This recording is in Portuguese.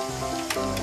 Música